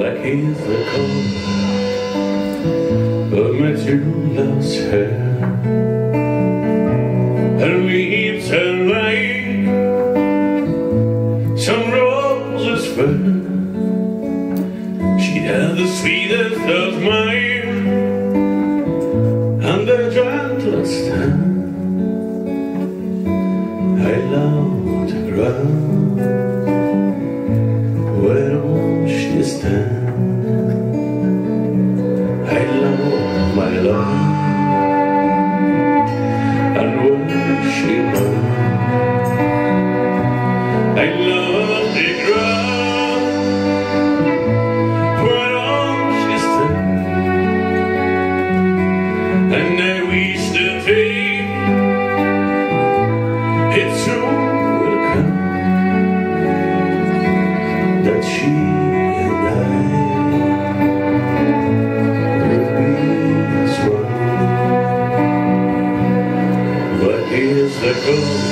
black is the color of my true love's hair. Her lips, her the groove.